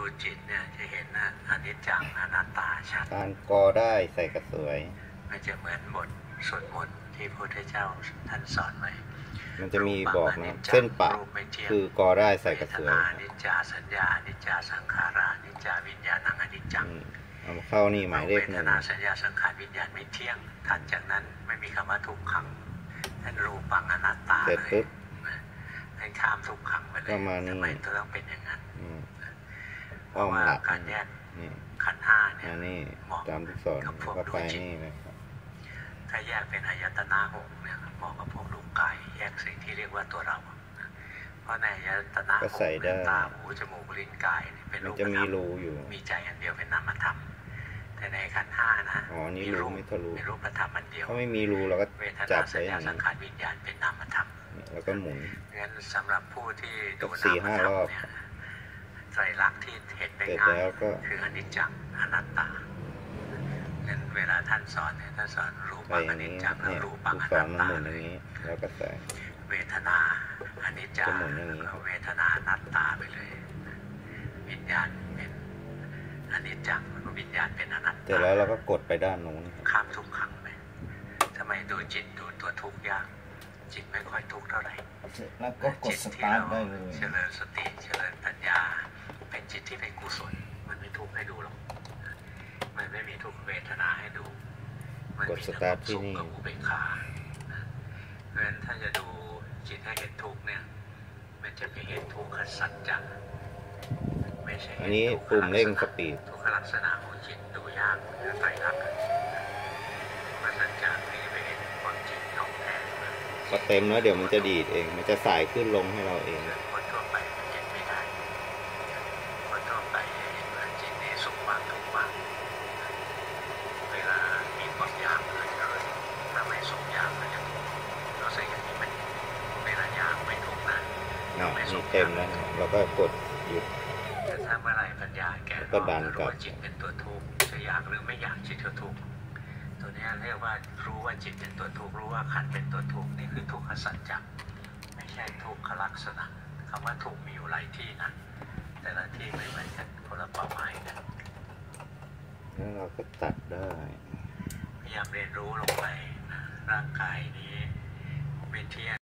ดูจิตเนี่ยจะเห็นนะอนิจจังอนัตตาชัดการกอได้ใส่กระสวย มันจะเหมือนบทสวดมนต์ที่พระพุทธเจ้าท่านสอนไว้มันจะมีบอกนะเส้นปะรูไม่เที่ยงคือกอได้ใส่กระสวยเวทนานิจจาสัญญานิจจาสังขารานิจจาวิญญาณังอนิจจังอืมเอามาเข้านี่หมายเลขหเวนึ่ทงนาสัญญาสังขารวิญญาณไม่เที่ยงถัดจากนั้นไม่มีคำว่าทุกขังท่านรูปังอนัตตาเสร็จเลยปุ๊บให้ข้ามทุกขังไปเลยก็มานี่ทำไมต้องเป็นอย่างนั้นอืม เพอ้อราะมว่าหลักการแยกนี่ขันธ์ห้าเนี่ยอันนี้เหมาะตามที่สอนกับพวกก็ไปดูจิตนี่นะครับถ้าแยกเป็นอายตนะหกเนี่ยเหมาะกับพวกรูปกาย แยกสิ่งที่เรียกว่าตัวเรา เพราะในอายตนะหก็กใส่ได้เนี่ยตาหูจมูกลิ้นกายเนี่ยเป็นมันรูปจะมีธรรมรูอยู่มีใจอันเดียวเป็นนามธรรมแต่ในขันธ์ห้านะอ๋อนี่รูไม่ทะลุมีรูปธรรมอันเดียวถ้าไม่มีรูเราก็เวทจันาบสัไว้ญอญาย่างสันี้งขารวิญญาณเป็นนามธรรมแล้วก็หมุนงั้นสำหรับผู้ที่ดูสี่นามห้าธรรรมอบเนี่ยไตรลักษณ์ที่ เห็นได้เสร็จง่ายแล้วก็คืออนิจจังอนัตตางั้นเวลาท่านสอนเนี่ยท่านสอนรูไปปังออย่างนินี้จจังและเนี่ยรูปังอสอนันตมันตาหมุนอเลย่างยนี้แล้วก็ใส่เวทนาอนิจจัจะหมุนอย่างนี้เวทนาอนัตตาไปเลยวิญญาณเป็นอนิจจังแล้วก็วิญญาณเป็นอนัตเสร็จตาแล้วเราก็กดไปด้านนู้นข้ามทุกขังไปทำไมดูจิตดูตัวทุกข์ยากจิตไม่ค่อยทุกข์เท่าไหร่แล้วก็กดสตาร์ทได้เลยเจริญสติเจริญปัญญา เป็นจิตที่เป็นกุศล มันไม่ทุกข์ให้ดูหรอก มันไม่มีทุกขเวทนาให้ดู มัน กดมีสตาร์ทที่นี่สุขกับอุเบกขาเพราะฉะนั้นถ้าจะดูจิตให้เห็นทุกข์เนี่ย มันจะไปเห็นทุกขสัจจะไม่ใช่อัเห็นนี้ทุกขปุ่มเร่งลักสษณะปีดทุกขลักษณะของจิตดูยากคือไตรลักษณ์มันสัจจะนี่ไปเห็นความจริงของแท้พอเต็มแล้วเดี๋ยวมันจะดีดเอง มันจะสายขึ้นลงให้เราเอง คนทั่วไปมันเห็นไม่ได้ คนทั่วไปจะเห็นว่าจิตนี่สุขมากทุกข์มาก เวลามีความอยากเกิดขึ้นถ้าไม่สุขอยากก็จะทุกข์เราใส่อย่างนี้มันเวลาอยากไม่ทุกข์นะ น่ะนี่เต็มแล้วนะเราก็กดหยุดแต่ถ้าเมื่อไหร่ปัญญาแก่ก็ดันกลับรู้ว่าจิตเป็นตัวทุกข์จะอยากหรือไม่อยากจิตก็ทุกข์ตัวเนี้ยเรียกว่ารู้ว่าจิตเป็นตัวทุกข์รู้ว่าขันธ์เป็นตัวทุกข์นี่คือทุกขสัจจะไม่ใช่ทุกขลักษณะคำว่าทุกข์มีอยู่หลายที่นะแต่ละที่ไม่เหมือนกันคนละความหมายกันแล้วเราก็ตัดได้พยายามเรียนรู้ลงไปนะร่างกายนี้ไม่เที่ยง